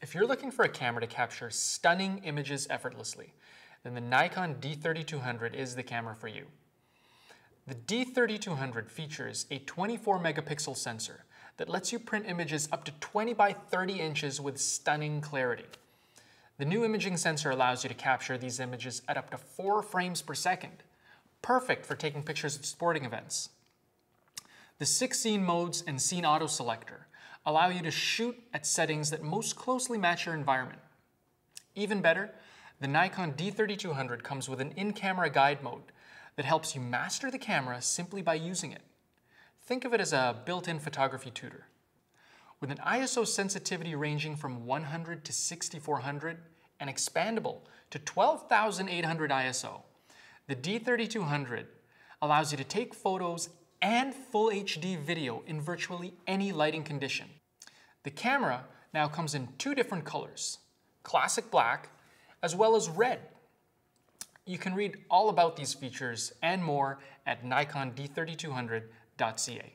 If you're looking for a camera to capture stunning images effortlessly, then the Nikon D3200 is the camera for you. The D3200 features a 24 megapixel sensor that lets you print images up to 20 by 30 inches with stunning clarity. The new imaging sensor allows you to capture these images at up to 4 frames per second, perfect for taking pictures at sporting events. The six scene modes and scene auto selector allow you to shoot at settings that most closely match your environment. Even better, the Nikon D3200 comes with an in-camera guide mode that helps you master the camera simply by using it. Think of it as a built-in photography tutor. With an ISO sensitivity ranging from 100 to 6400 and expandable to 12800 ISO, the D3200 allows you to take photos and full HD video in virtually any lighting condition. The camera now comes in two different colors, classic black as well as red. You can read all about these features and more at nikond3200.ca.